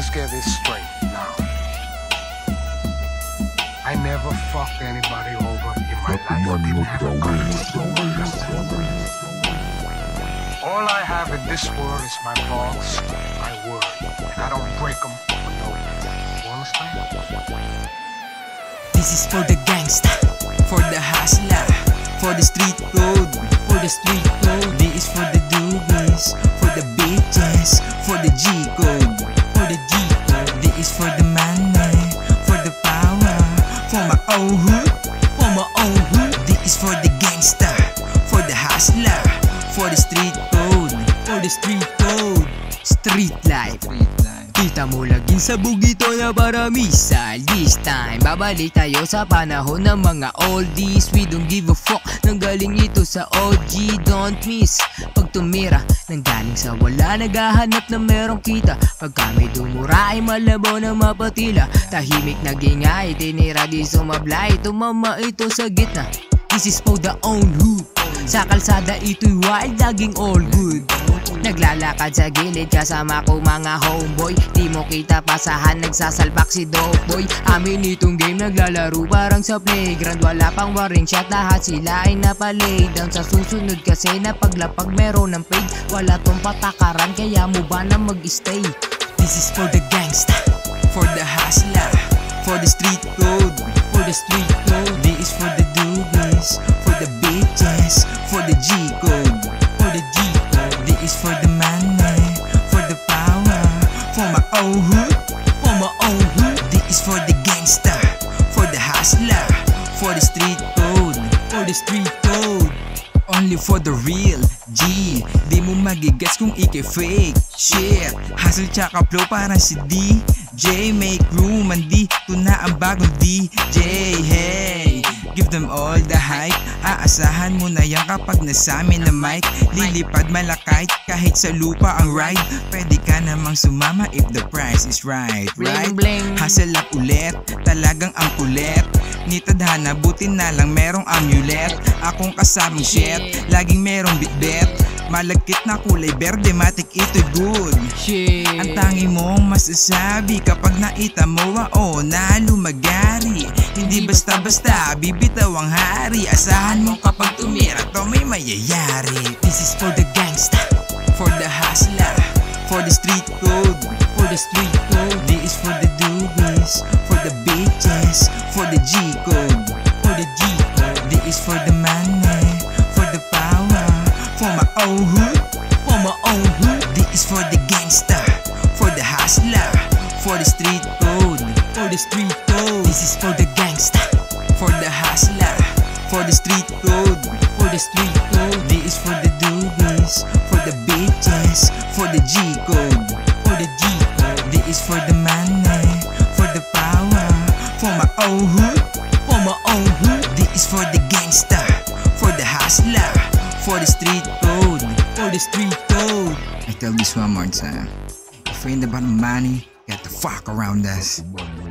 let's get this straight now. I never fucked anybody over in my life. All I have in this world is my balls, my word, and I don't break them for no You understand? This is for the gangsta, for the hustler, for the street code, for the street code. This is for the doobies, is for the money, eh, for the power, for my own hood, for my own hood. This is for the gangsta, for the hustler, for the street code, for the street code. Street life. Kita mo laging sa bugito na paramisal This time, babalik tayo sa panahon ng mga oldies. We don't give a fuck, nanggaling ito sa OG Don't miss, pag tumira Nanggaling sa wala, naghahanap na merong kita. Pag kami dumura ay malabo na mapatila. Tahimik naging ay, tinira di sumablay. Tumama ito sa gitna. This is for the own hood Sa kalsada ito'y wild, laging all good Naglalakad sa gilid kasama ko mga homeboy. Di mo kita pasahan nagsasalpak si Doughboy Amin itong game naglalaro parang sa playground. Wala pang warning shot lahat sila ay napalay down. Sa susunod kasi na paglapag meron ng paid. Wala tong patakaran kaya mo ba na mag-stay? This is for the gangsta, for the hustler For the street code, for the street code This is for the doobies, for the bitches For the G for the gangsta, for the hustler For the street code, for the street code Only for the real G. Di mo magigets kung ike-fake Shit. Hustle tsaka flow parang si DJ Make room man dito na ang bagong DJ Hey Give them all the hype. Aasahan mo na yan kapag nasamin na mic. Lilipad malakait kahit sa lupa ang ride. Pwede ka namang sumama if the price is right Right? Hustle up ulit Talagang ang kulit. Ni tadhana buti na lang merong amulet. Akong kasamang shit Laging merong bitbit Malagkit na kulay berde matik ito'y good. Shit. Ang tangi mong masasabi kapag naita mo oo na lumagari. Hindi basta-basta bibitaw ang hari. Asahan mo kapag tumira to may mayayari. This is for the gangsta, for the hustler For the street code, for the street code This is for the doobies, for the bitches For the G code, This is for the gangsta, for the hustler For the street code, for the street code This is for the gangsta, for the hustler For the street code, for the street code This is for the doobies, for the bitches For the G code, for the G code This is for the money, for the power For my own hood, for my own hood This is for the gangsta, for the hustler For the street code, for the street code I tell this one more time If you ain't about money, get the fuck around us. Money,